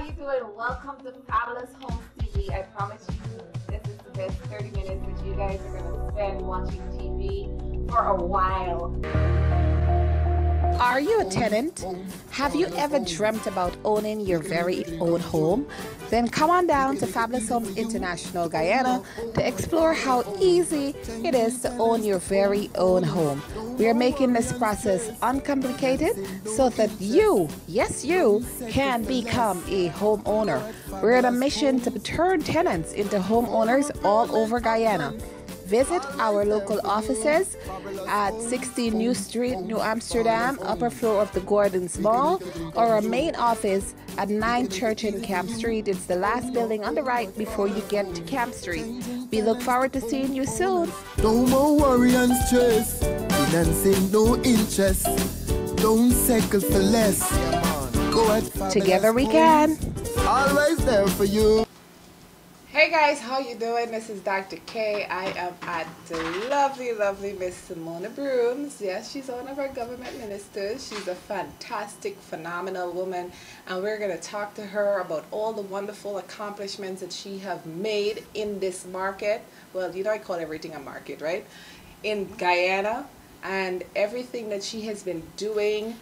how you doing? Welcome to Fabulous Homes TV. I promise you this is the best 30 minutes that you guys are gonna spend watching TV for a while. Are you a tenant? Have you ever dreamt about owning your very own home? Then come on down to Fabulous Homes International Guyana to explore how easy it is to own your very own home. We are making this process uncomplicated so that you, yes, you, can become a homeowner. We're on a mission to turn tenants into homeowners all over Guyana. Visit our local offices at 16 New Street, New Amsterdam, upper floor of the Gordons Mall, or our main office at 9 Church and Camp Street. It's the last building on the right before you get to Camp Street. We look forward to seeing you soon. No more worry and stress. Financing, no interest. Don't settle for less. Go at Together we can. Always there for you. Hey guys, how you doing? This is Dr. K. I am at the lovely, lovely Miss Simona Broomes. Yes, she's one of our government ministers. She's a fantastic, phenomenal woman, and we're going to talk to her about all the wonderful accomplishments that she have made in this market. Well, you know I call everything a market, right? In Guyana, and everything that she has been doing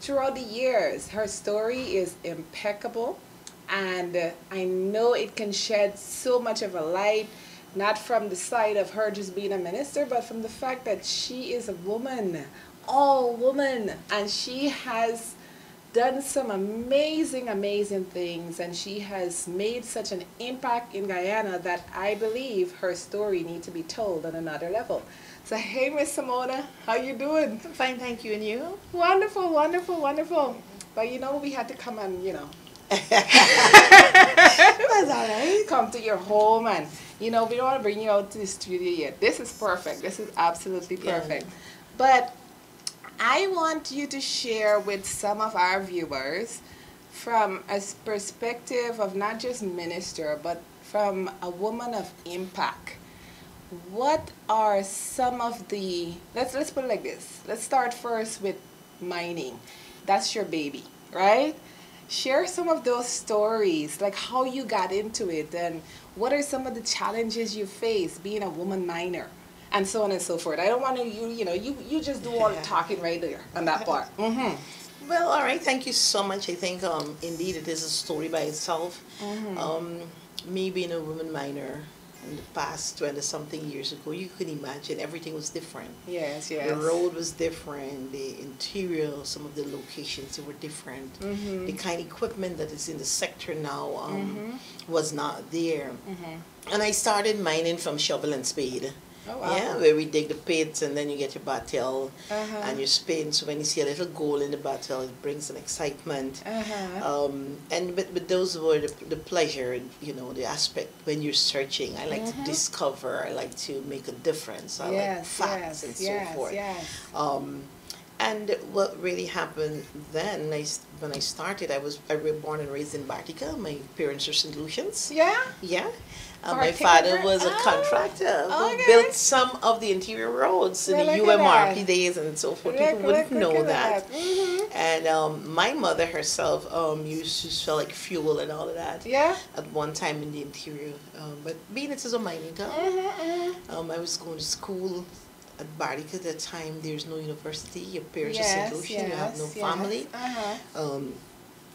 throughout the years. Her story is impeccable and I know it can shed so much of a light, not from the side of her just being a minister, but from the fact that she is a woman, all woman, and she has done some amazing, amazing things, and she has made such an impact in Guyana that I believe her story needs to be told on another level. So, hey, Miss Simona, how you doing? Fine, thank you. And you? Wonderful, wonderful, wonderful. But you know, we had to come and, you know, That's all right. come to your home and you know we don't want to bring you out to the studio yet. This is perfect. This is absolutely Yeah. perfect. But i want you to share with some of our viewers from a perspective of not just minister but from a woman of impact. What are some of the let's let's put it like this. Let's start first with mining. That's your baby right share some of those stories like how you got into it and what are some of the challenges you face being a woman miner and so on and so forth i don't want to you you know you you just do all the talking right there on that part mm-hmm. Well, all right. Thank you so much. I think um, indeed it is a story by itself. Um, me being a woman miner in the past 20 something years ago, you could imagine everything was different. yes yes The road was different, the interior, some of the locations they were different. Mm-hmm. The kind of equipment that is in the sector now um, was not there. Mm-hmm. And I started mining from shovel and spade. Oh, wow. Yeah, where we dig the pits and then you get your batel Uh-huh. and you spin. So when you see a little goal in the batel, it brings an excitement. uh-huh. Um, and but, but those were the, the pleasure, you know, the aspect when you're searching. I like to discover. I like to make a difference. I like yes facts yes and so yes forth. yes Um, and what really happened then, I, when I started, I was I was born and raised in Bartica. My parents are St. Lucians. yeah Yeah. Uh, my father was a Oh, contractor who okay. built some of the interior roads in Well, the UMRP that. days and so forth. Look, People wouldn't look, know look at that. Mhm. And um, my mother herself um, used to sell like fuel and all of that yeah at one time in the interior. Um, but being it is a mining town, mm-hmm. um, I was going to school at Bartica at that time. There's no university. Your parents are yes, St. Lucian. you have no yes, family. uh-huh. Um,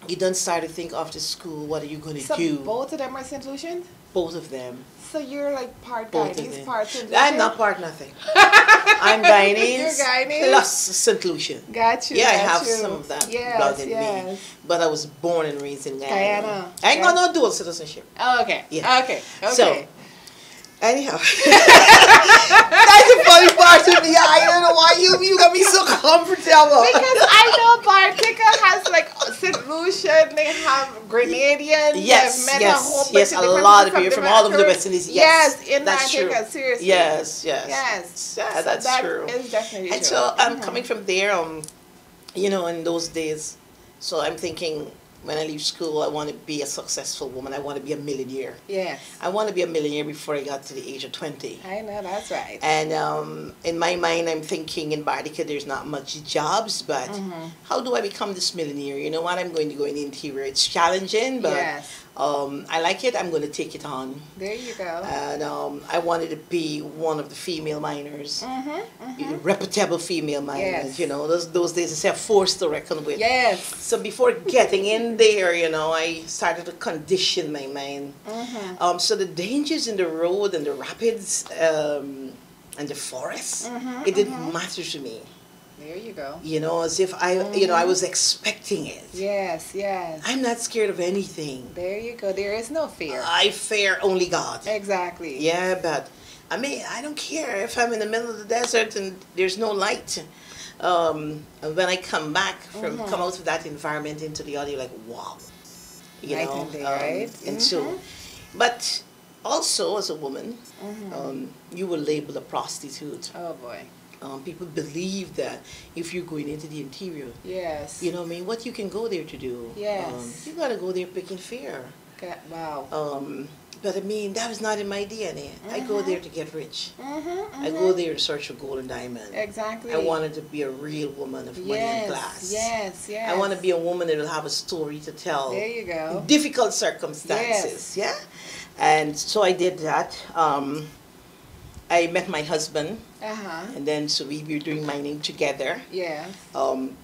you don't start to think after school, what are you going to so do? both of them are St. Lucian Both of them. So you're like part Both Guyanese, part St. I'm not part nothing. I'm Guyanese, You're Guyanese? plus St. Lucian. Got you. Yeah, I have you. some of that yes, blood in yes. me. But I was born and raised in Guyana. Guyana, I ain't yeah. got no dual citizenship. Oh, okay. Yeah. Okay. Okay. So, Anyhow, that's the funny part of me. I don't know why you you got me so comfortable. because I know Bartica has like St. Lucian, they have Grenadian, Yes, met yes, a yes, a lot of people people from all over the West Indies, Yes, yes, in that's true. Seriously. Yes, yes, Yes. Yeah, So that's that true. is definitely And true. so I'm Mhm. coming from there, um, you know, in those days. So I'm thinking, when I leave school, I want to be a successful woman. I want to be a millionaire. Yes. I want to be a millionaire before I got to the age of 20. I know, that's right. And um, in my mind, I'm thinking in Bartica, there's not much jobs, but Mm-hmm. how do I become this millionaire? You know what? I'm going to go in the interior. It's challenging, but Yes. Um, I like it. I'm going to take it on. There you go. And um, I wanted to be one of the female miners, Mm-hmm. reputable female miners. Yes. You know, those those days it's a force to reckon with. yes. So before getting in there, you know, I started to condition my mind. Mm-hmm. Um, so the dangers in the road and the rapids um, and the forest, Mm-hmm, it didn't matter to me. There you go. You know, as if I, you know, I Mm-hmm. was expecting it. Yes, yes. I'm not scared of anything. There you go. There is no fear. I fear only God. Exactly. Yeah, but I mean, I don't care if I'm in the middle of the desert and there's no light. Um, and when I come back from Mm-hmm. come out of that environment into the other, like, wow, you Night know. and day, um, right? And so, Mm-hmm. but also as a woman, um, you were labeled a prostitute. Oh boy. Um, people believe that if you're going into the interior, Yes. you know, what I mean, what you can go there to do. Yes. Um, you gotta go there picking fare. Ga- Wow. Um, but I mean, that was not in my DNA. I go there to get rich. Mm-hmm, I go there to search for gold and diamond. Exactly. I wanted to be a real woman of money and class. Yes, yes. I want to be a woman that will have a story to tell. There you go. difficult circumstances. Yes. Yeah. And so I did that. Um, I met my husband, Uh huh. and then so we were doing mining together. Yes. Um,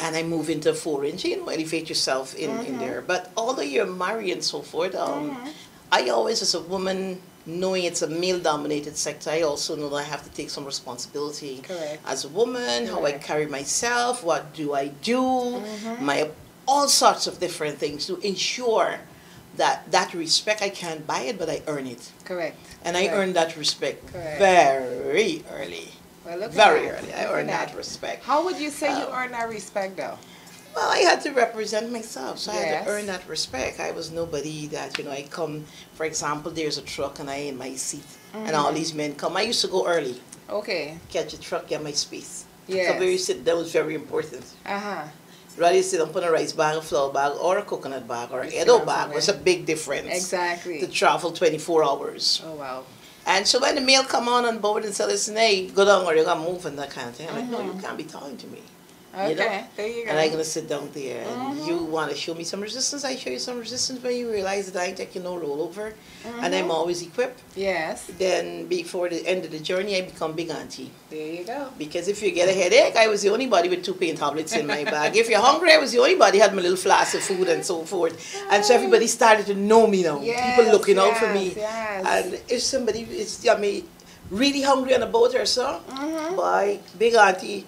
and I move into inch, you know, elevate yourself in, Mm-hmm. in there. But although you're married and so forth, um, I always, as a woman, knowing it's a male dominated sector, I also know that I have to take some responsibility. Correct. As a woman, how I carry myself, what do I do, Mm-hmm. my all sorts of different things to ensure that that respect, I can't buy it, but I earn it. Correct. And I earned that respect Correct. very early. Well, Very early. I earned that respect. How would you say you earned that respect, though? Well, I had to represent myself, so I had to earn that respect. I was nobody that, you know, I come, for example, there's a truck and I in my seat, and all Mm-hmm. these men come. I used to go early, Okay. catch a truck, get my space. Yes. So where you sit, that was very important. Uh huh. Rather you sit and put a rice bag, a flour bag, or a coconut bag, or a You Edo bag was a big difference. Exactly. To travel 24 hours. Oh wow. And so when the mail come on on board and say, listen, hey, go down or you're going to move and that kind of thing. I'm like, no, Mm-hmm. you can't be talking to me. Okay. You know? There you go. And I'm gonna sit down there and Mm-hmm. you wanna show me some resistance, I show you some resistance when you realize that I ain't taking no rollover and Mm-hmm. I'm always equipped. yes. Then before the end of the journey I become big auntie. There you go. Because if you get a headache, I was the only body with two pain tablets in my bag. If you're hungry, I was the only body had my little flask of food and so forth. And so everybody started to know me now. Yes, People looking out for me. yes. And if somebody is I mean really hungry on a boat or so, Mm-hmm. boy, big auntie,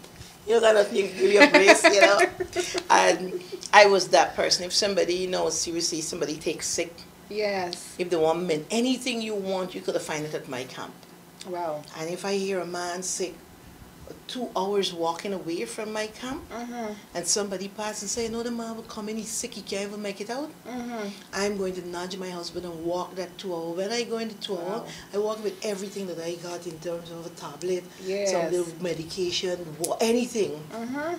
you gotta think, give you a brace, you know. And I was that person. If somebody, you know, seriously, somebody takes sick, Yes. if the men, anything you want, you could find it at my camp. Wow. And if I hear a man sick, two hours walking away from my camp, Mm-hmm. and somebody pass and say, no, the man will come in, he's sick, he can't even make it out. Mm-hmm. I'm going to nudge my husband and walk that two hour. When I go into two hour, Wow. I walk with everything that I got in terms of a tablet, Yes. some little medication, anything. Mm-hmm.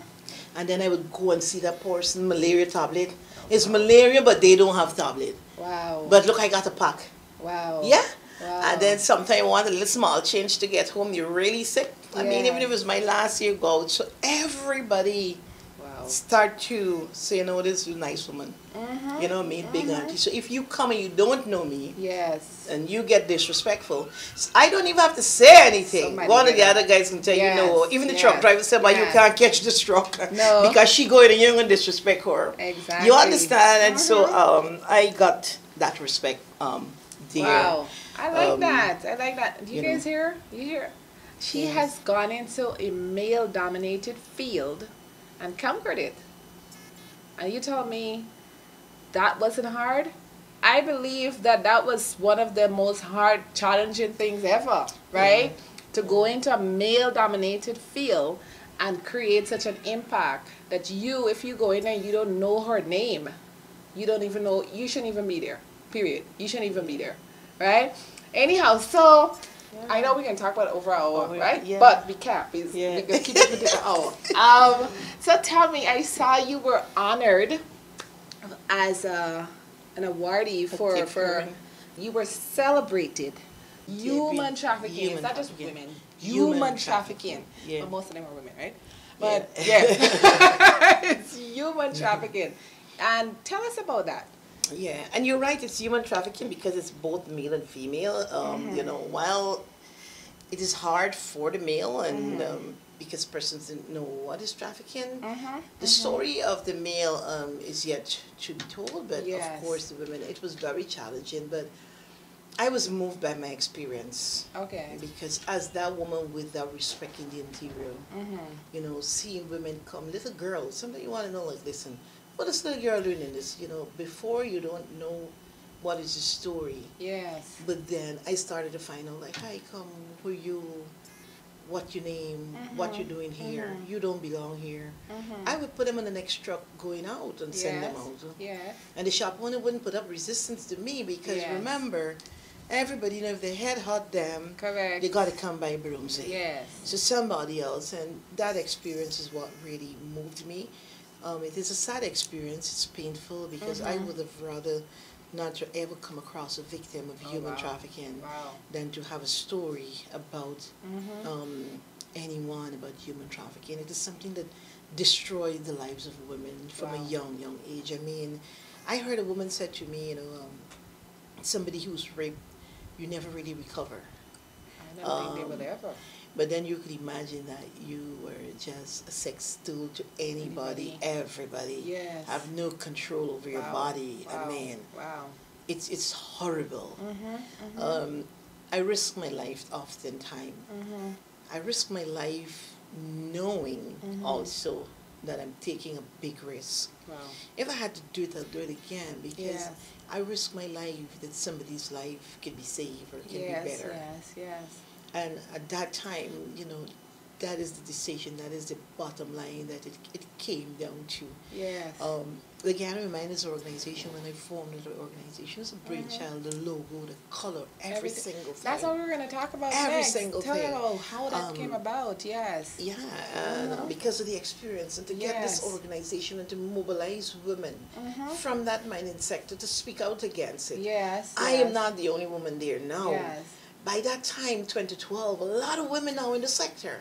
And then I would go and see that person malaria tablet. It's malaria, but they don't have tablet. Wow. But look, I got a pack. wow. Yeah. Wow. And then sometimes you want a little small change to get home. You're really sick. I mean, even if it was my last year go out, so everybody Wow. start to say, you know, this is a nice woman. Mm-hmm. You know what I mean? Big auntie. So if you come and you don't know me, Yes. and you get disrespectful, I don't even have to say anything. Somebody One of the other guys can tell Yes, you no. Even the yes, truck driver said, "But you can't catch this truck No. because she going and you're gonna disrespect her." Exactly. You understand? And so Mhm. um, I got that respect um, there. Wow. I like Um, that. I like that. Do you, you know. guys hear? You hear? She Yeah. has gone into a male dominated field and conquered it. And you tell me that wasn't hard? I believe that that was one of the most hard, challenging things ever, right? To go into a male dominated field and create such an impact that you, if you go in there and you don't know her name, you don't even know, you shouldn't even be there, period. You shouldn't even be there, right? Anyhow, so I know we can talk about it over an hour, Oh, right? yeah. But we can't because Yeah. we can keep it within an hour. Um, so tell me, I saw you were honored as a, an awardee for for you were celebrated. Human trafficking. human it's not just women. Human Human, trafficking. trafficking. Yeah. But most of them are women, right? But Yeah. yeah, it's human trafficking. And tell us about that. Yeah, and you're right. It's human trafficking because it's both male and female. Um, You know, while it is hard for the male, and um, because persons didn't know what is trafficking, the story of the male um, is yet to be told. But Yes. of course, the women. It was very challenging, but I was moved by my experience. Okay. Because as that woman with that respect in the interior, Mm-hmm. you know, seeing women come, little girls, somebody you want to know, like, listen, what is little girl doing in this? You know, before you don't know what is the story. Yes. But then I started to find out, like, hi, come, who you, what your name, what you're mm-hmm. doing here, mm-hmm. you don't belong here. Mm-hmm. I would put them on the next truck going out and send them Yes. out. Yes. And the shop owner wouldn't put up resistance to me because Yes. remember, everybody, you know, if they head hot them, Correct. they got to come by Broomsay Yes. So somebody else, and that experience is what really moved me. Um, it is a sad experience. It's painful because I would have rather not to ever come across a victim of human wow. trafficking Wow. than to have a story about Mm-hmm. um, anyone about human trafficking. It is something that destroyed the lives of women from Wow. a young, young age. I mean, I heard a woman said to me, you know, um, somebody who's raped, you never really recover. I don't think they Um, would ever. But then you could imagine that you were just a sex tool to anybody, Anybody. everybody. Yes. Have no control over your Wow. body. Wow. I mean, Wow. it's it's horrible. Mm-hmm. Um, I risk my life oftentimes. Mm-hmm. I risk my life knowing Mhm. also that I'm taking a big risk. Wow. If I had to do it, I'll do it again because Yes. I risk my life that somebody's life can be saved or can Yes. be better. Yes, Yes. Yes. And at that time, you know, that is the decision, that is the bottom line that it, it came down to. Yes. Um, the Guyana Women Miners organization, when I formed the organization, was a brainchild, the logo, the color, every Everything. single thing. That's what we're going to talk about Every next. single Tell thing. about how that Um, came about. Yes. Yeah, Mhm. because of the experience and to get this organization and to mobilize women Mhm. from that mining sector to speak out against it. Yes. I yes. am not the only woman there now. Yes. By that time, 2012, a lot of women now in the sector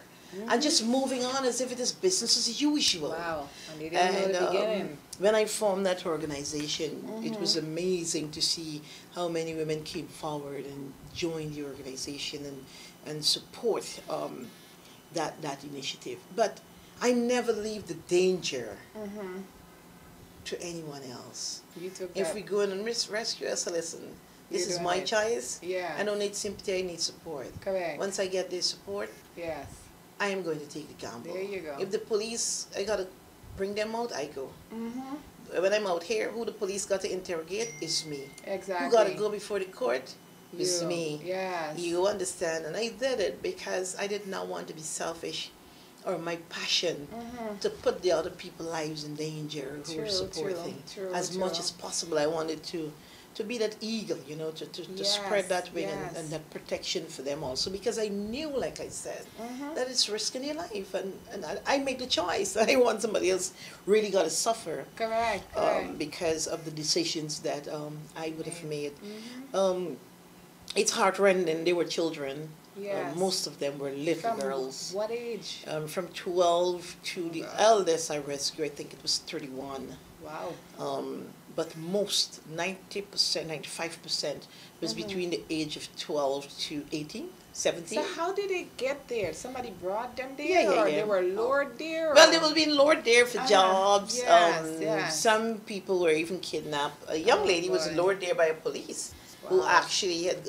and just moving on as if it is business as usual. Wow. And you didn't know the um, beginning. when I formed that organization, it was Mm-hmm. amazing to see how many women came forward and joined the organization and, and support um, that, that initiative. But I never leave the danger Mm-hmm. to anyone else. You took If we go in and res- rescue us, listen, this You're is my it. choice. Yeah. I don't need sympathy, I need support. Correct. Once I get this support, yes. I am going to take the gamble. There you go. If the police, I gotta bring them out, I go. Mm-hmm. When I'm out here, who the police got to interrogate is me. Exactly. Who gotta go before the court is You. me. Yes. You understand? And I did it because I did not want to be selfish or my passion Mhm. to put the other people's lives in danger who were True, supporting. true, true, as much as possible, I wanted to to be that eagle, you know, to, to, to spread that wing and, yes. and that protection for them also because I knew, like I said, Mhm. that it's risking your life and, and I, I make the choice. I didn't want somebody else really got to suffer Correct. Correct. um, because of the decisions that um, I would have made. Mhm. Um, it's heartrending. They were children. Uh, Yes. most of them were little From girls. What age? Um, from 12 to the Wow. eldest I rescued, I think it was 31. Wow. Um, but most, 90%, 95% was Mm-hmm. between the age of 12 to 18, 17. So how did they get there? Somebody brought them there, Yeah, yeah, or yeah. they were lured there? Well, or- they were be lured there for Ah, jobs. yes, um, yes. Some people were even kidnapped. A young Oh, lady was lured there by a police who actually had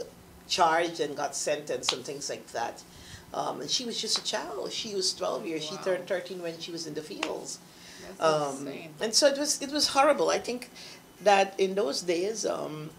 charged and got sentenced and things like that. Um, and she was just a child. She was 12 years. Wow. She turned 13 when she was in the fields. That's Um, insane. and so it was it was horrible. I think that in those days, um,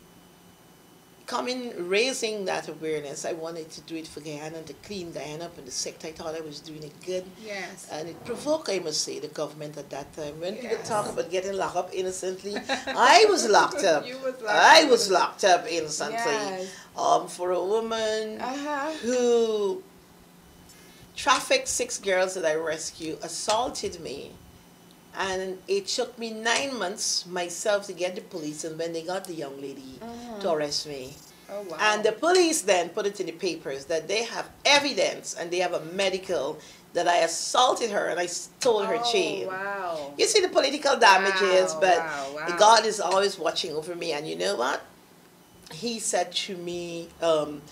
coming raising that awareness, I wanted to do it for Guyana to clean Guyana up in the sector. I thought I was doing it good. Yes. And it provoked, I must say, the government at that time. When people talk about getting locked up innocently, I was locked up. You was locked I up. was locked up innocently. Yes. Um, for a woman Uh-huh. who trafficked six girls that I rescued, assaulted me, And it took me nine months myself to get the police, and when they got the young lady to arrest me. Oh wow. And the police then put it in the papers that they have evidence and they have a medical that I assaulted her and I stole her oh, chain. Wow. You see the political damages, Wow, but wow. God is always watching over me. And you know what? He said to me, um,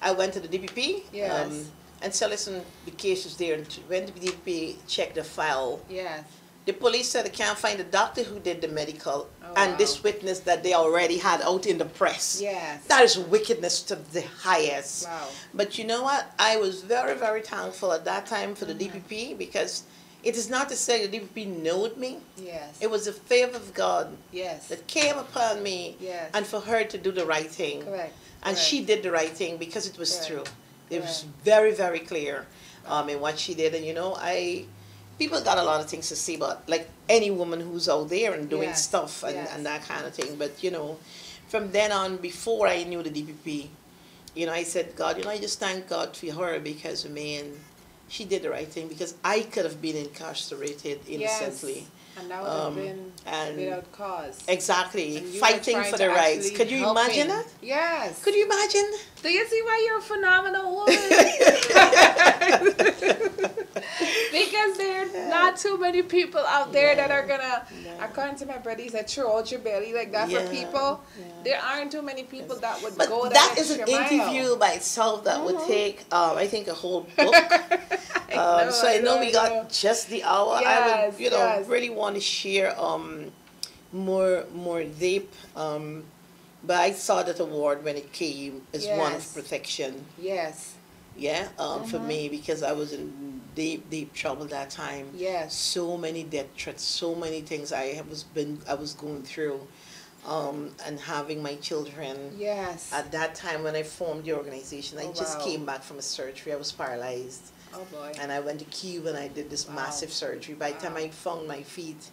I went to the DPP. Yes. Um, and so listen, the case was there. And when the DPP checked the file, Yes. The police said they can't find the doctor who did the medical Oh, and wow. this witness that they already had out in the press. Yes. That is wickedness to the highest. Wow. But you know what? I was very, very thankful at that time for the Mm-hmm. DPP because it is not to say the DPP knowed me. Yes. It was a favor of God yes. that came upon me Yes. and for her to do the right thing. Correct. And Correct. she did the right thing because it was Correct. true. It was very, very clear um, in what she did. And you know, I people got a lot of things to say about like any woman who's out there and doing Yes. stuff and, Yes. and that kind of thing. But you know, from then on, before I knew the DPP, you know, I said, God, you know, I just thank God for her because man, she did the right thing because I could have been incarcerated innocently. Yes. And that would Um, have been and- without cause. Exactly, And you were fighting for the rights. Could you imagine him. that? Yes. Could you imagine? Do you see why you're a phenomenal woman? because there are not too many people out there that are gonna, according to my brother, he said, throw your belly like that Yeah, for people. yeah. There aren't too many people that would But go that that is an mile. interview by itself that would Mhm. take, um, I think, a whole book. I Um, know, so I know we got know. just the hour. I would, you know, yes. really want to share um, more more deep. Um, but I saw that award when it came as one of Yes. protection. Yes, Yeah, um, for me because I was in deep deep trouble that time. yes. So many death threats, so many things I was been I was going through, um, and having my children. Yes. At that time when I formed the organization, I Oh, just wow. came back from a surgery. I was paralyzed. oh boy. And I went to Cuba and I did this Wow. massive surgery. By the time I found my feet,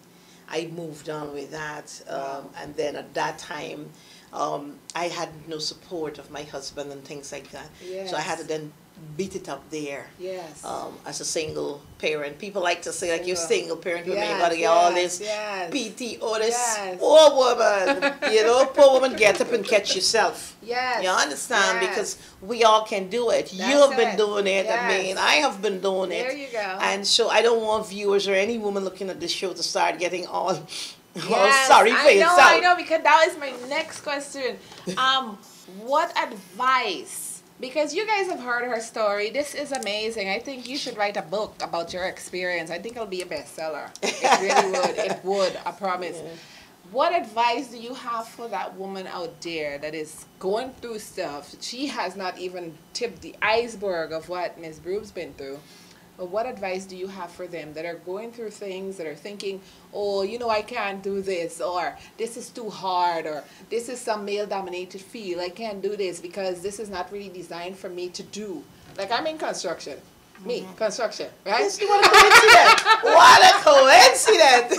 I moved on with that. Um, Wow. And then at that time, um, I had no support of my husband and things like that. So I had to then beat it up there. Yes. Um, as a single parent, people like to say like you're Single. single parent, you yes, gotta get all this Yes. PTO, this Yes. poor woman, you know, poor woman, get up and catch yourself. Yes. You understand? Yes. Because we all can do it. you That's have been it. doing it. I mean, I have been doing There it. you go. And so I don't want viewers or any woman looking at this show to start getting all, Yes, sorry for I know, yourself. I know, because that was my next question. Um, what advice? Because you guys have heard her story. This is amazing. I think you should write a book about your experience. I think it'll be a bestseller. It really would. It would. I promise. What advice do you have for that woman out there that is going through stuff? She has not even tipped the iceberg of what Miss Broomes' been through. But what advice do you have for them that are going through things that are thinking, oh, you know, I can't do this, or this is too hard, or this is some male dominated field, I can't do this because this is not really designed for me to do. Like I'm in construction. Me, construction, right? Yes, what a coincidence. what a coincidence.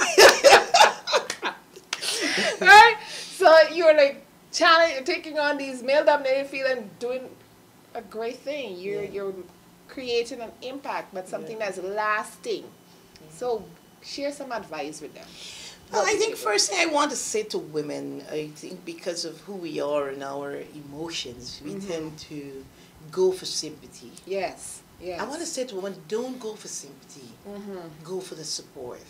right? So you're like challenge, taking on these male dominated field and doing a great thing. You're Yeah. you're creating an impact, but something that's lasting. So share some advice with them. Well, I think first thing I want to say to women, I think because of who we are and our emotions, we Mhm. tend to go for sympathy. Yes. Yes. I want to say to women, don't go for sympathy. Mm-hmm. Go for the support.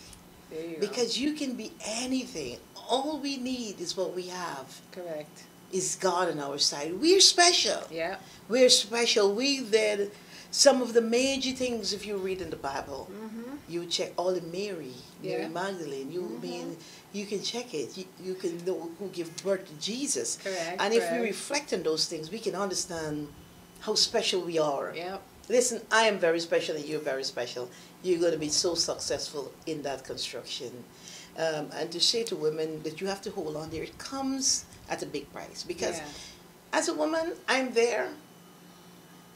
There you go. Because you can be anything. All we need is what we have. correct. Is God on our side. We're special. Yeah. We're special. We did some of the major things if you read in the Bible. Mm-hmm. You check all the Mary, Mary Magdalene. You Mhm. mean you can check it. You, you can know who gave birth to Jesus. Correct. And if we reflect on those things, we can understand how special we are. yeah. Listen, I am very special and you're very special. You're going to be so successful in that construction. Um, and to say to women that you have to hold on there, it comes at a big price. Because yeah. as a woman, I'm there.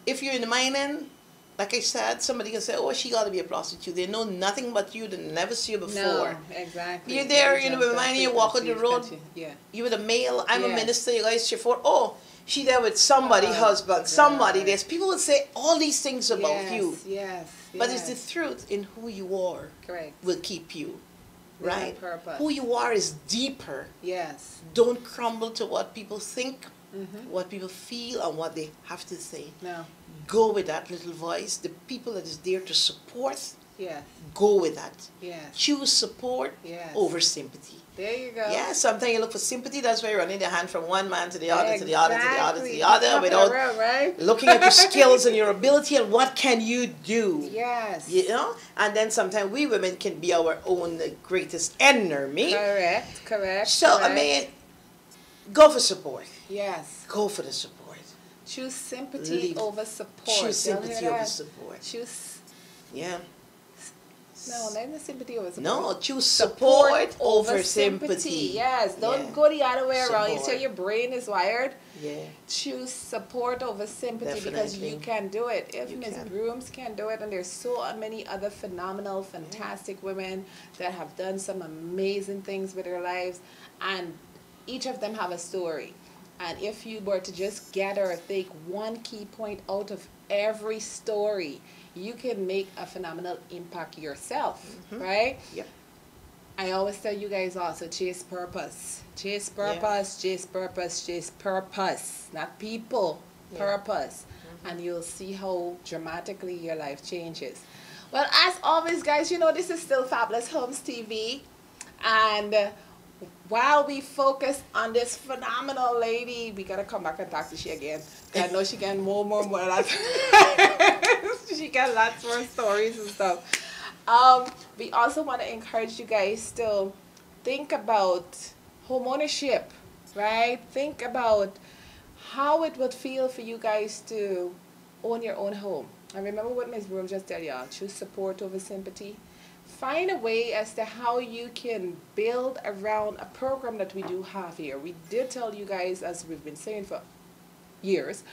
If you're in the mining, like I said, somebody can say, oh, she got to be a prostitute. They know nothing but you, they never see you before. No, exactly. You're there, you know, Just reminding you walk on the road. Yeah. You were a male, I'm a minister, you guys for, oh, she there with somebody, Oh, husband, somebody this. People would say all these things about yes, you. Yes. But it's the truth in who you are correct. will keep you. Right? Who you are is deeper. Yes. Don't crumble to what people think, Mm-hmm. what people feel, and what they have to say. No. Go with that little voice. The people that is there to support, Yes. go with that. Yes. Choose support Yes. over sympathy. There you go. Yeah, sometimes you look for sympathy, that's why you're running the hand from one man to the other, to the other, to the other, to the other, without right? looking at your skills and your ability and what can you do. Yes. You know? And then sometimes we women can be our own greatest enemy. Correct. Correct. So, I mean, go for support. Yes. Go for the support. Choose sympathy Leave- over support. Choose sympathy over support. Choose Yeah. no, not even sympathy over support. No, choose support, over sympathy. sympathy. Yes, don't Yeah. go the other way around. You say your brain is wired. Yeah. Choose support over sympathy because you can do it. If You Miss can. Broomes can do it, and there's so many other phenomenal, fantastic women that have done some amazing things with their lives, and each of them have a story. And if you were to just gather or take one key point out of every story, you can make a phenomenal impact yourself, right? Yep. I always tell you guys also chase purpose. Chase purpose, chase purpose, chase purpose. Not people, Yeah. purpose. And you'll see how dramatically your life changes. Well, as always, guys, you know this is still Fabulous Homes TV. And uh, while we focus on this phenomenal lady, we gotta come back and talk to she again. I know she can more, more, more. Lots. she got lots more stories and stuff. Um, we also want to encourage you guys to think about home ownership, right? Think about how it would feel for you guys to own your own home. And remember what Ms. Broom just said, y'all. Choose support over sympathy. Find a way as to how you can build around a program that we do have here. We did tell you guys, as we've been saying for years,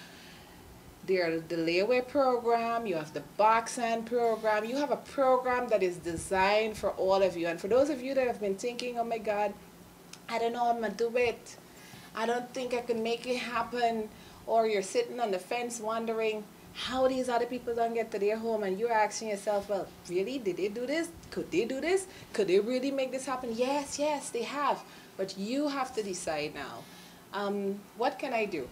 there the layaway program, you have the box end program, you have a program that is designed for all of you. And for those of you that have been thinking, oh my God, I don't know I'm gonna do it. I don't think I can make it happen. Or you're sitting on the fence wondering how these other people don't get to their home and you're asking yourself, well, really? Did they do this? Could they do this? Could they really make this happen? Yes, yes, they have. But you have to decide now. Um, what can I do?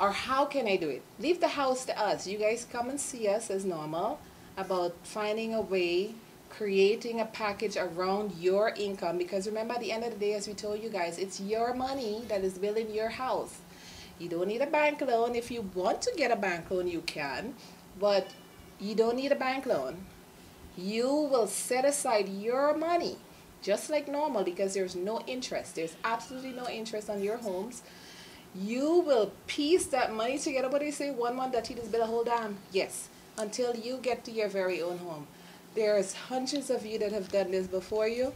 or how can I do it? Leave the house to us. You guys come and see us as normal about finding a way, creating a package around your income. Because remember, at the end of the day, as we told you guys, it's your money that is building your house. You don't need a bank loan. If you want to get a bank loan, you can, but you don't need a bank loan. You will set aside your money just like normal because there's no interest. There's absolutely no interest on your homes you will piece that money together. But they say one month that he just build a whole dam. Yes, until you get to your very own home. There's hundreds of you that have done this before you,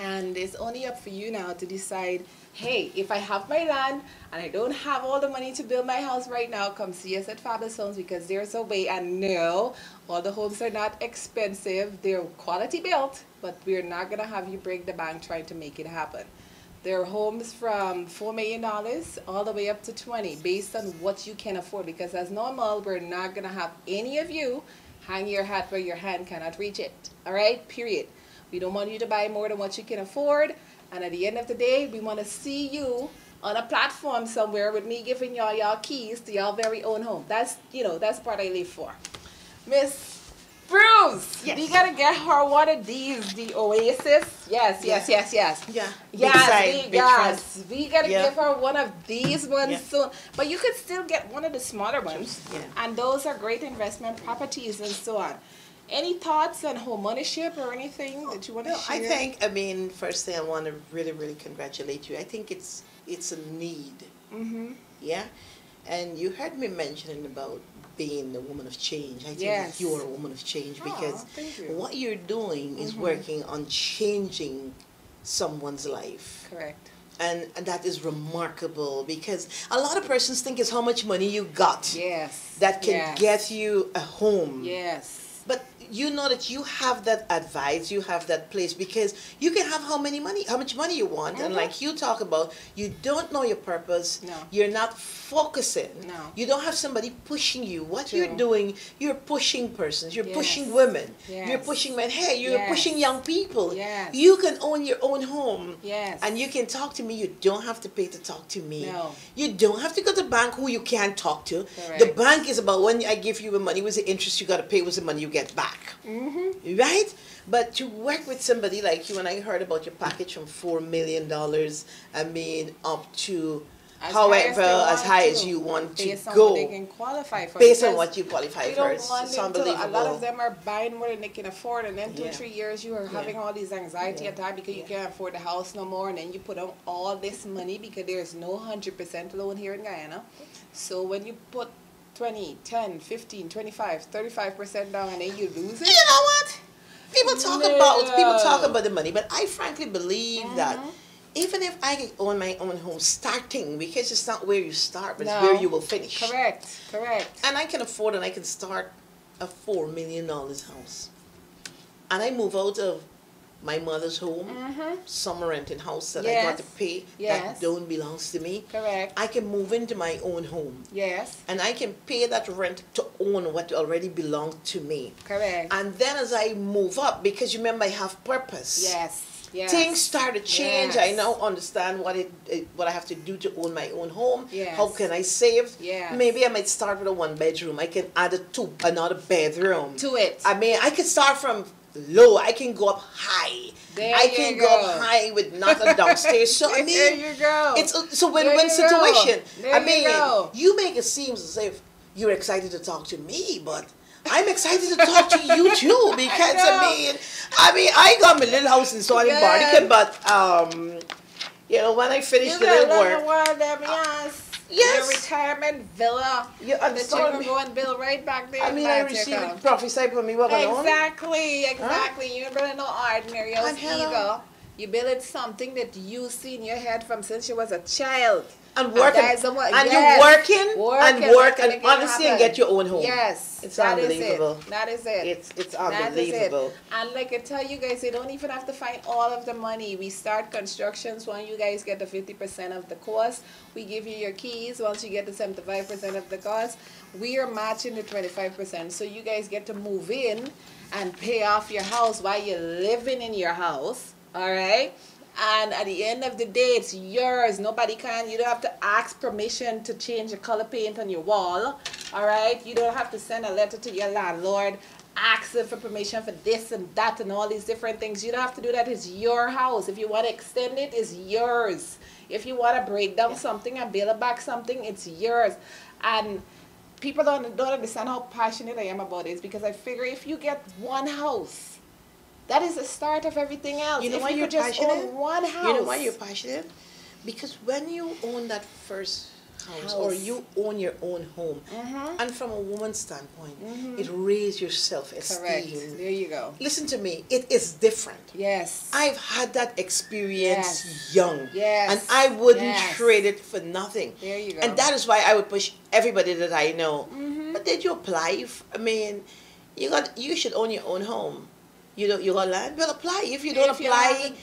and it's only up for you now to decide. Hey, if I have my land and I don't have all the money to build my house right now, come see us at Fabulous Homes because there's a way. And no, all the homes are not expensive. They're quality built, but we're not gonna have you break the bank trying to make it happen. There are homes from $4 million all the way up to 20 based on what you can afford because as normal, we're not going to have any of you hang your hat where your hand cannot reach it. All right? Period. We don't want you to buy more than what you can afford. And at the end of the day, we want to see you on a platform somewhere with me giving y'all y'all keys to y'all very own home. That's, you know, that's what I live for. Miss Bruce, Yes. we gotta get her one of these, the Oasis. Yes, yes, yes, yes. Yeah. Yes, we, yes. we gotta Yeah. give her one of these ones Yeah. soon. But you could still get one of the smaller ones. Yeah. And those are great investment properties and so on. Any thoughts on home ownership or anything that you want to No, share? I think, I mean, first thing I want to really, really congratulate you. I think it's it's a need. Mm-hmm. Yeah? And you heard me mentioning about being a woman of change. I think Yes. you're a woman of change because thank you. what you're doing is Mhm. working on changing someone's life. Correct. And, and that is remarkable because a lot of persons think it's how much money you got Yes. that can yes. get you a home. Yes. You know that you have that advice, you have that place because you can have how many money, how much money you want, and Mhm. like you talk about, you don't know your purpose. No. You're not focusing. No. You don't have somebody pushing you. What you're doing, you're pushing persons. You're Yes. pushing women. You're pushing men. Hey, you're Yes. pushing young people. Yes. You can own your own home. Yes. And you can talk to me. You don't have to pay to talk to me. No. You don't have to go to the bank who you can't talk to. The bank is about when I give you the money, what's the interest you got to pay, what's the money you get back. Mm-hmm. Right? But to work with somebody like you, and I heard about your package from $4 million, I mean, up to As however, high as as high as you want to based on go. what they can qualify for. Based on what you qualify we for. It's, to, unbelievable. a lot of them are buying more than they can afford, and then two, Yeah. three years you are having all these anxiety Yeah. attack because you can't afford the house no more, and then you put out all this money because there's no 100% loan here in Guyana. So when you put 20, 10, 15, 25, 35% down and then you lose it, you know what? People talk about people talk about the money, but I frankly believe that Mhm. even if I could own my own home, starting because it's not where you start, but it's where you will finish. correct, correct. And I can afford and I can start a four million dollars house. And I move out of my mother's home, Mm-hmm. summer renting house that I got to pay Yes. that don't belongs to me. Correct. I can move into my own home Yes, and I can pay that rent to own what already belongs to me. correct. And then as I move up, because you remember I have purpose. yes, yes. Things start to change. I Yes. now understand what it, it what I have to do to own my own home. Yes. How can I save? Yes. Maybe I might start with a one bedroom. I can add a two another bedroom. To it. I mean, I can start from low. I can go up high. There I you can go. go. up high with not a downstairs. So I mean, there you go. it's a, it's a win-win you situation. I you mean, go. you make it seem as if you're excited to talk to me, but I'm excited to talk to you too because I, know. mean, I mean, I got my little house in Swan Yes. Barbican, but um, you know, when I finish You the little work, yes. Yes. Your retirement villa. you And the understand children me? go and build right back there. I mean, I received come. it prophesied for me what going on. Exactly, exactly. You're building no ordinary house And either. You build it something that you see in your head from since you was a child. And is the one- and yes. you're working, Working, and work, and honestly, and get your own home. Yes. It's that is unbelievable. it. That is it. It's it's That is it. unbelievable. And like I tell you guys, you don't even have to find all of the money. We start constructions when you guys get the 50% of the cost. We give you your keys once you get the 75% of the cost. We are matching the 25%. So you guys get to move in and pay off your house while you're living in your house. All right? And at the end of the day, it's yours. Nobody can. You don't have to ask permission to change the color paint on your wall. All right. You don't have to send a letter to your landlord asking for permission for this and that and all these different things. You don't have to do that. It's your house. If you want to extend it, it's yours. If you want to break down something and build back something, it's yours. And people don't don't understand how passionate I am about this because I figure if you get one house, that is the start of everything else. You know if why you you're just passionate? own one house. You know why you're passionate? Because when you own that first house, or you own your own home, Mhm. and from a woman's standpoint, Mhm. it raises your self-esteem. There you go. Listen to me, it is different. Yes. I've had that experience Yes. young. Yes. And I wouldn't Yes. trade it for nothing. There you go. And that is why I would push everybody that I know. Mhm. But did you apply? I mean, you got you should own your own home. You don't you got land? Well apply. If you don't If apply, haven't-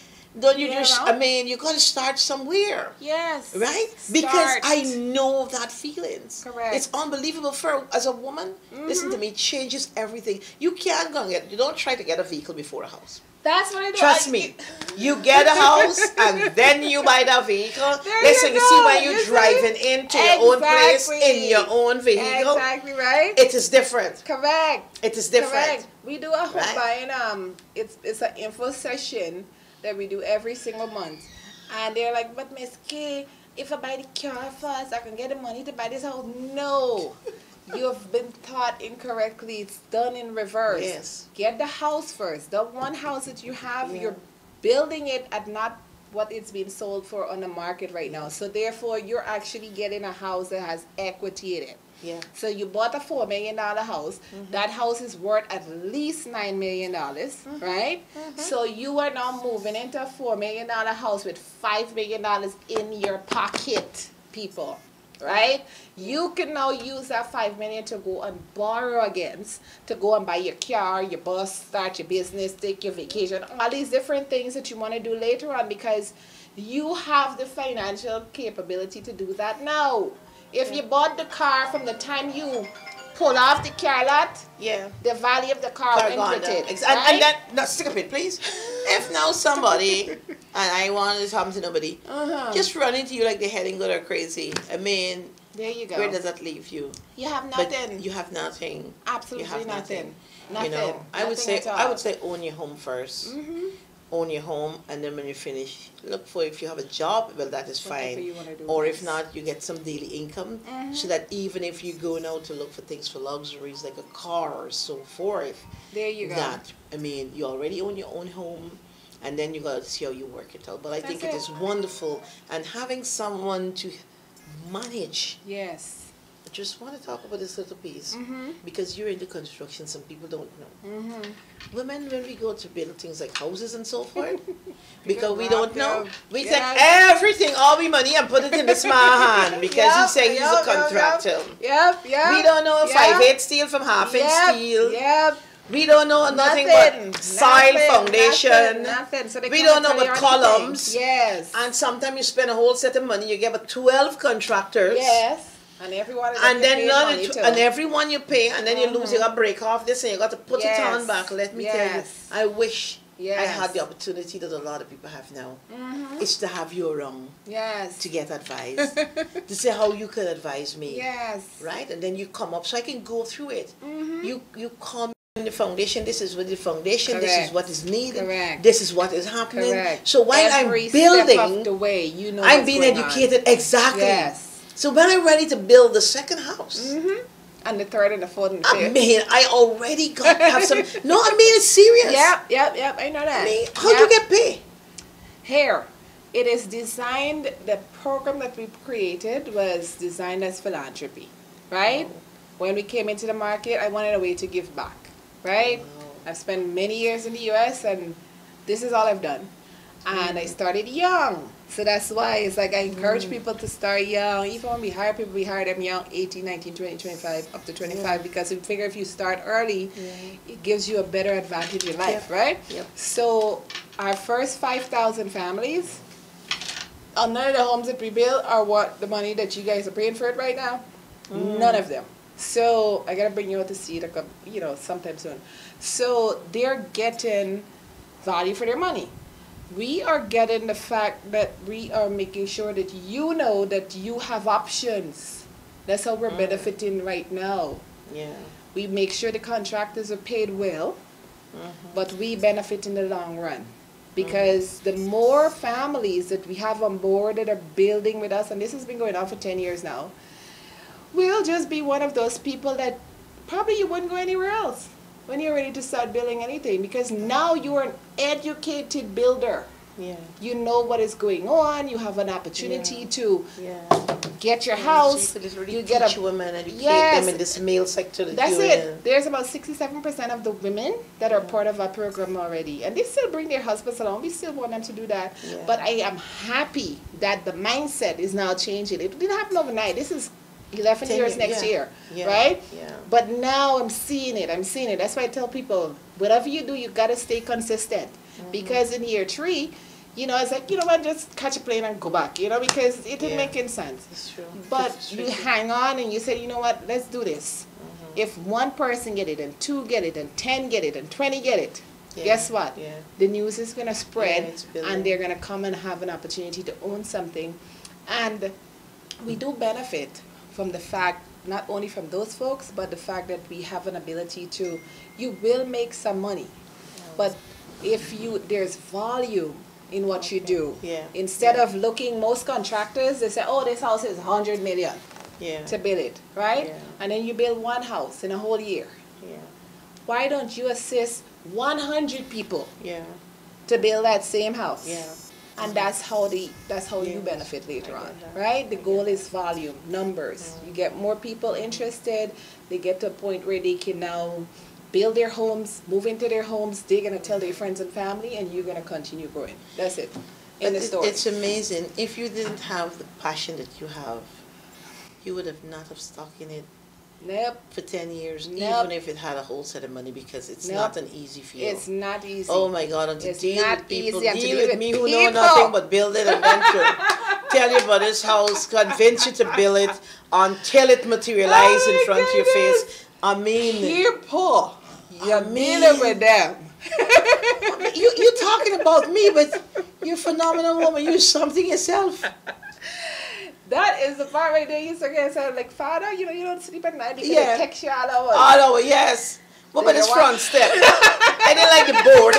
don't you you just know. I mean you gotta start somewhere. yes. Right? Because I know that feelings. Correct. It's unbelievable for as a woman. Listen to mm-hmm. me, it changes everything. You can't go and get you don't try to get a vehicle before a house. That's what I do. Trust I- me. You get a house and then you buy the vehicle. There Listen, you you, see when you're You see? driving into your own place in your own vehicle, Exactly right. it is different. Correct. It is different. Correct. We do a home Right? buying. Um, it's it's an info session that we do every single month, and they're like, "But Miss K, if I buy the car first, I can get the money to buy this house." No, you've been taught incorrectly. It's done in reverse. Yes. Get the house first. The one house that you have, Yeah. you're building it at not what it's being sold for on the market right now. So therefore, you're actually getting a house that has equity in it. Yeah. So you bought a four million dollar house. Mm-hmm. That house is worth at least nine million dollars, mm-hmm. right? Mm-hmm. So you are now moving into a four million dollar house with five million dollars in your pocket, people. Right? You can now use that five million to go and borrow against, to go and buy your car, your bus, start your business, take your vacation, all these different things that you want to do later on because you have the financial capability to do that now. If you bought the car from the time you pull off the car lot, Yeah. the value of the car Car will gone input down. it. Ex- And, right? and then, no, stick a pin, please. If now somebody, and I want this happen to nobody, Uh-huh. just run into you like they're heading good or crazy. I mean, there you go. where does that leave you? you have But nothing. you have nothing. Absolutely have nothing. nothing. Nothing. You know, I would say I would say own your home 1st Mhm. Own your home, and then when you finish, look for if you have a job. Well, that is fine. you wanna do, or if not, you get some daily income, so uh-huh. that even if you go now to look for things for luxuries like a car or so forth, There you go. that I mean, you already own your own home, and then you gotta see how you work it out. But I think it it. is wonderful, and having someone to manage. Yes. Just want to talk about this little piece Mm-hmm. because you're into construction. Some people don't know. Mm-hmm. Women, when we go to build things like houses and so forth, because we don't know, them. we take everything, all we money, and put it in the small hand because he Yep, say he's yep, a contractor. Yep, yep. We don't know if yep. five eight steel from half inch yep, steel. Yep. We don't know nothing, Nothing. but soil nothing, foundation. Nothing. So We don't know anything. columns. Yes. And sometimes you spend a whole set of money, you get about 12 contractors. yes. And everyone is And then paid none money of, too. and everyone you pay, and then you lose, you got to break off this, and you got to put it on back. Let me tell you, I wish I had the opportunity that a lot of people have now. Mhm. It's to have you around Yes. to get advice, to say how you could advise me, yes. right? And then you come up, so I can go through it. Mhm. You you come in the foundation. This is what the foundation. This is what is needed. Correct. This is what is happening. Correct. So while Every I'm building, the way, you know I'm being going on. educated exactly. Yes. So when I'm ready to build the second house, Mhm. And the third and the fourth and the fifth. I mean, I already got have some. No, I mean it's serious. Yep, yep, yep. I know that. I mean, how Yep. do you get paid? Here, it is designed, the program that we created was designed as philanthropy, right? When we came into the market, I wanted a way to give back, right? I've spent many years in the US and this is all I've done. And I started young. So that's why it's like I encourage people to start young. Even when we hire people, we hire them young 18, 19, 20, 25, up to 25 because we figure if you start early, it gives you a better advantage in life, Yep. right? Yep. So our first 5,000 families, uh, none of the homes that we build are what the money that you guys are paying for it right now. None of them. So I gotta bring you out to see it, couple- you know, sometime soon. So they're getting value for their money. We are getting the fact that we are making sure that you know that you have options. That's how we're mm. benefiting right now. Yeah. We make sure the contractors are paid well, mm-hmm. but we benefit in the long run. Mm-hmm. Because the more families that we have on board that are building with us, and this has been going on for 10 years now, we'll just be one of those people that probably you wouldn't go anywhere else when you're ready to start building anything because now you're an educated builder. Yeah. You know what is going on, you have an opportunity to Yeah. get your So house, you really you get a women, educate Yes. them in this male sector that That's it. in. There's about 67% of the women that are part of our program already. And they still bring their husbands along. We still want them to do that. Yeah. But I am happy that the mindset is now changing. It didn't happen overnight. This is 11 Ten years year- next yeah. year, Yeah. right? Yeah. But now I'm seeing it. I'm seeing it. That's why I tell people, whatever you do, you got to stay consistent. Mm-hmm. Because in year three, you know, it's like, you know what, just catch a plane and go back, you know, because it didn't Yeah. make any sense. It's true. But It's you hang on and you say, you know what, let's do this. Mm-hmm. If one person get it and two get it and ten get it and twenty get it, Yeah, guess what? yeah. The news is gonna spread it's building. and they're gonna come and have an opportunity to own something. And we do benefit from the fact, not only from those folks, but the fact that we have an ability to, you will make some money. But if you, there's volume in what you do. Yeah, Instead yeah. of looking, most contractors, they say, oh, this house is hundred million Yeah. to build it, right? Yeah. And then you build one house in a whole year. Yeah. Why don't you assist 100 people Yeah. to build that same house? Yeah. And that's how the that's how you benefit later on, right? The goal is volume, numbers. You get more people interested. They get to a point where they can now build their homes, move into their homes. They're gonna tell their friends and family, and you're gonna continue growing. That's it. In But the story. It's amazing. If you didn't have the passion that you have, you would have not have stuck in it Nope. for 10 years, Nope. even if it had a whole set of money, because it's not an easy field. It's not easy. Oh my God! And to It's deal with people, deal deal with with me who know nothing but build it and then tell you about this house, convince you to build it until it materializes Oh in front of your face. I mean, People. You're poor. You mean- dealing with them. you you talking about me, but you're a phenomenal woman. You're something yourself. Is the part right there. You start getting said like, Father, you know, you don't sleep at night because Yeah. text you all hours. All over, yes. What about you this front step? I didn't like the board.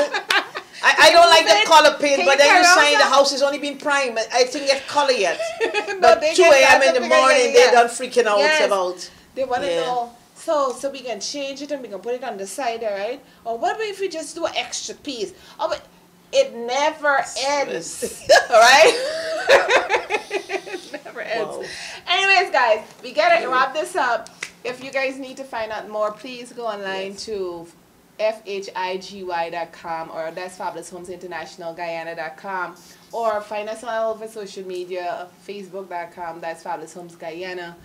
I, I don't like the color paint, but then you're saying the house has only been primed. I didn't get color yet. No, But 2 a.m. in the morning, they're done freaking out Yes. about. They want to Yeah. know. So, so we can change it and we can put it on the side, all right? Or what about if we just do an extra piece? Oh, but it never ends, all right? never ends. Wow. Anyways, guys, we gotta wrap this up. If you guys need to find out more, please go online Yes. to fhigy.com or that's Fabulous Homes International Guyana.com or find us on all over social media Facebook.com, that's Fabulous Homes Guyana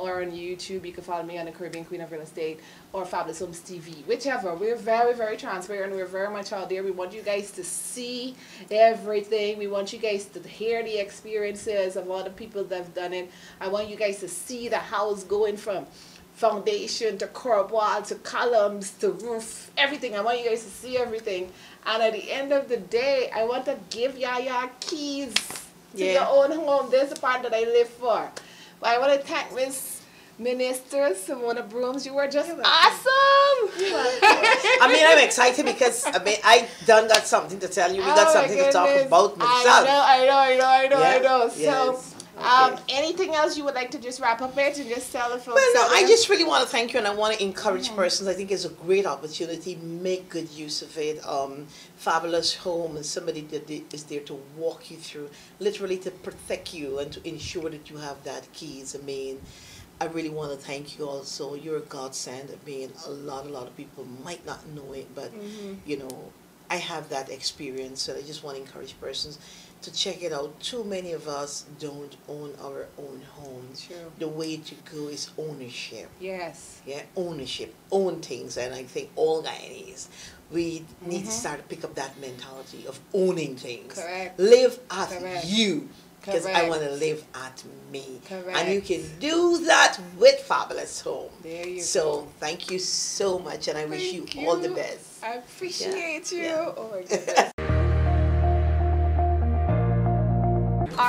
or on YouTube. You can follow me on the Caribbean Queen of Real Estate or Fabulous Homes TV, whichever. We're very, very transparent. We're very much out there. We want you guys to see everything. We want you guys to hear the experiences of all the people that have done it. I want you guys to see the house going from foundation to curb wall to columns to roof, everything. I want you guys to see everything. And at the end of the day, I want to give Yaya keys to Yeah. your own home. There's the part that I live for. But I want to thank Miss Minister Simona Broomes. You were just awesome. I mean, I'm excited because I mean, I done got something to tell you. We got Oh my something to talk about myself. I know, I know, I know, I know, I Yeah, know. So, yes. Um, anything else you would like to just wrap up with and just tell the folks? Well, no, I just really want to thank you, and I want to encourage Mm-hmm. persons. I think it's a great opportunity. Make good use of it. Um, fabulous home, and somebody that is there to walk you through, literally to protect you and to ensure that you have that keys. I mean, I really want to thank you also. You're a godsend. I mean, a lot, a lot of people might not know it, but Mm-hmm. you know, I have that experience, and I just want to encourage persons to check it out. Too many of us don't own our own homes. True. The way to go is ownership. Yes. Yeah, ownership, own things, and I think all Guyanese, we need Mm-hmm. to start to pick up that mentality of owning things. Correct. Live at Correct. you, because I want to live at me, Correct. and you can do that with Fabulous Home. There you so go. So thank you so much, and I wish you, Thank all the best. I appreciate you. yeah. Oh my goodness.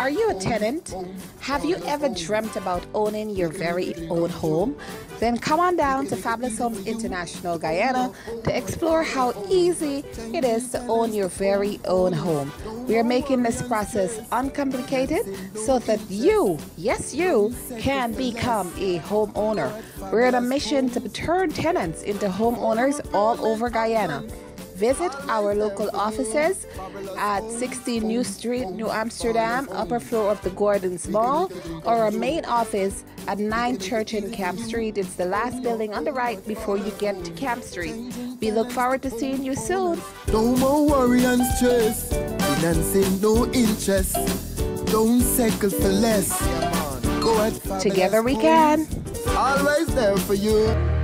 Are you a tenant? Have you ever dreamt about owning your very own home? Then come on down to Fabulous Homes International Guyana to explore how easy it is to own your very own home. We are making this process uncomplicated so that you, yes, you, can become a homeowner. We're on a mission to turn tenants into homeowners all over Guyana. Visit our local offices at 16 New Street, New Amsterdam, upper floor of the Gordons Mall, or our main office at 9 Church and Camp Street. It's the last building on the right before you get to Camp Street. We look forward to seeing you soon. No more worry and stress. Financing, no interest. Don't settle for less. Go at Fabulous Together we can. Always there for you.